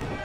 you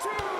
two.